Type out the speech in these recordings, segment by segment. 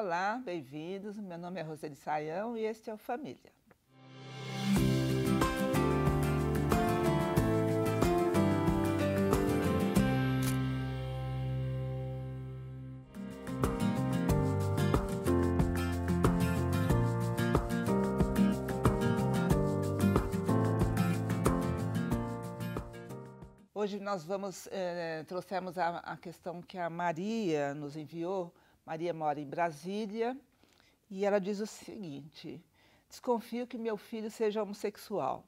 Olá, bem-vindos. Meu nome é Roseli Saião e este é o Família. Hoje nós vamos, eh, trouxemos a, a questão que a Maria nos enviou. Maria mora em Brasília e ela diz o seguinte: desconfio que meu filho seja homossexual.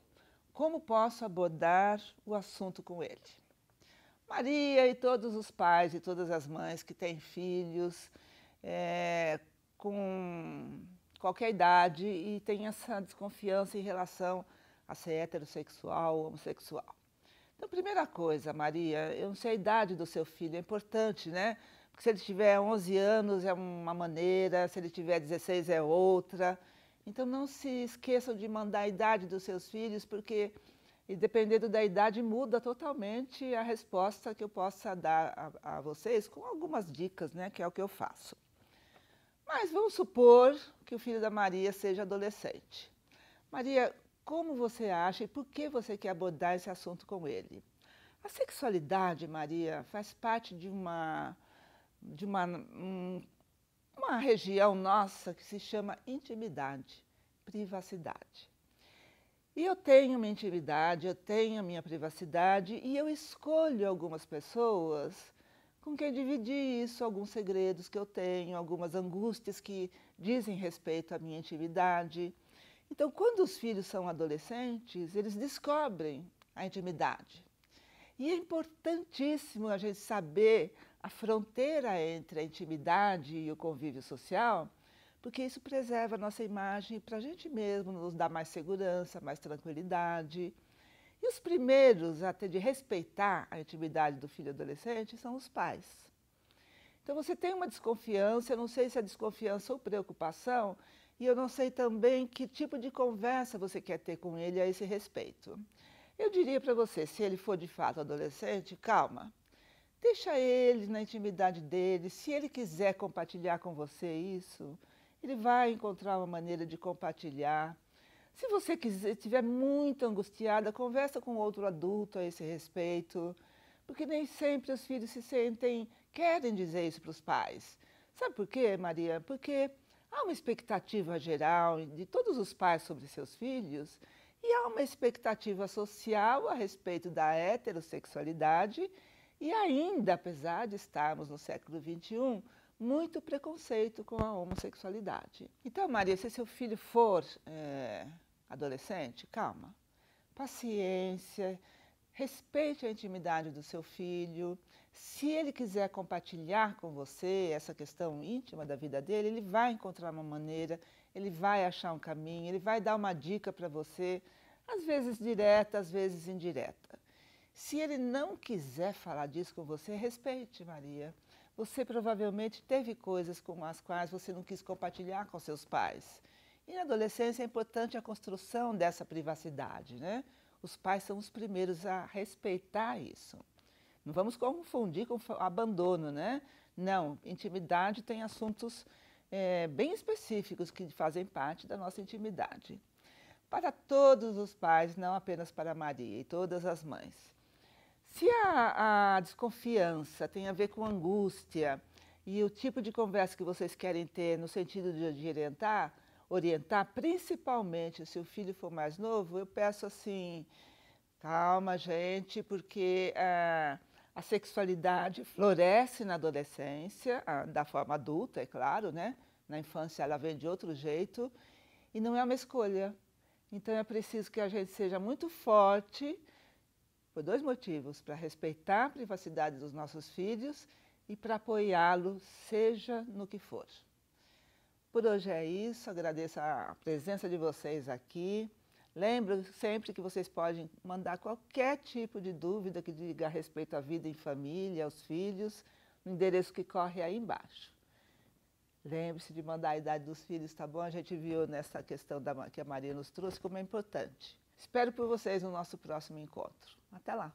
Como posso abordar o assunto com ele? Maria e todos os pais e todas as mães que têm filhos é, com qualquer idade e têm essa desconfiança em relação a ser heterossexual ou homossexual. Então, primeira coisa, Maria, eu não sei a idade do seu filho, é importante, né? Se ele tiver 11 anos é uma maneira, se ele tiver 16 é outra. Então, não se esqueçam de mandar a idade dos seus filhos, porque e dependendo da idade muda totalmente a resposta que eu possa dar a, a, vocês com algumas dicas, né, que é o que eu faço. Mas vamos supor que o filho da Maria seja adolescente. Maria, como você acha e por que você quer abordar esse assunto com ele? A sexualidade, Maria, faz parte de uma, de uma, um, uma região nossa que se chama intimidade, privacidade. E eu tenho minha intimidade, eu tenho minha privacidade e eu escolho algumas pessoas com quem dividir isso, alguns segredos que eu tenho, algumas angústias que dizem respeito à minha intimidade. Então, quando os filhos são adolescentes, eles descobrem a intimidade. E é importantíssimo a gente saber a fronteira entre a intimidade e o convívio social, porque isso preserva a nossa imagem para a gente mesmo, nos dá mais segurança, mais tranquilidade. E os primeiros a ter de respeitar a intimidade do filho adolescente são os pais. Então você tem uma desconfiança, eu não sei se é desconfiança ou preocupação, e eu não sei também que tipo de conversa você quer ter com ele a esse respeito. Eu diria para você, se ele for de fato adolescente, calma. Deixa ele na intimidade dele. Se ele quiser compartilhar com você isso, ele vai encontrar uma maneira de compartilhar. Se você quiser, estiver muito angustiada, conversa com outro adulto a esse respeito, porque nem sempre os filhos se sentem, querem dizer isso para os pais. Sabe por quê, Maria? Porque Há uma expectativa geral de todos os pais sobre seus filhos e há uma expectativa social a respeito da heterossexualidade e ainda, apesar de estarmos no século XXI, muito preconceito com a homossexualidade. Então, Maria, se seu filho for é, adolescente, calma, paciência, Respeite a intimidade do seu filho. Se ele quiser compartilhar com você essa questão íntima da vida dele, ele vai encontrar uma maneira, ele vai achar um caminho, ele vai dar uma dica para você, às vezes direta, às vezes indireta. Se ele não quiser falar disso com você, respeite, Maria. Você provavelmente teve coisas com as quais você não quis compartilhar com seus pais. E na adolescência é importante a construção dessa privacidade, né? os pais são os primeiros a respeitar isso. Não vamos confundir com abandono, né? Não, intimidade tem assuntos é, bem específicos que fazem parte da nossa intimidade. Para todos os pais, não apenas para Maria e todas as mães. Se a, a desconfiança tem a ver com angústia e o tipo de conversa que vocês querem ter no sentido de orientar, orientar, principalmente se o filho for mais novo, eu peço assim, calma, gente, porque a, a sexualidade floresce na adolescência, a, da forma adulta, é claro, né? Na infância ela vem de outro jeito e não é uma escolha. Então é preciso que a gente seja muito forte por dois motivos: para respeitar a privacidade dos nossos filhos e para apoiá-lo, seja no que for. Por hoje é isso, agradeço a presença de vocês aqui. Lembro sempre que vocês podem mandar qualquer tipo de dúvida que diga a respeito à vida em família, aos filhos, no endereço que corre aí embaixo. Lembre-se de mandar a idade dos filhos, tá bom? A gente viu nessa questão da, que a Maria nos trouxe como é importante. Espero por vocês no nosso próximo encontro. Até lá!